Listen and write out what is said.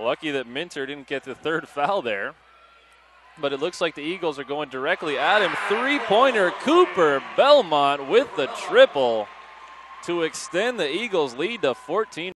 Lucky that Minter didn't get the third foul there. But it looks like the Eagles are going directly at him. Three pointer, Cooper Belmont with the triple to extend the Eagles' lead to 14.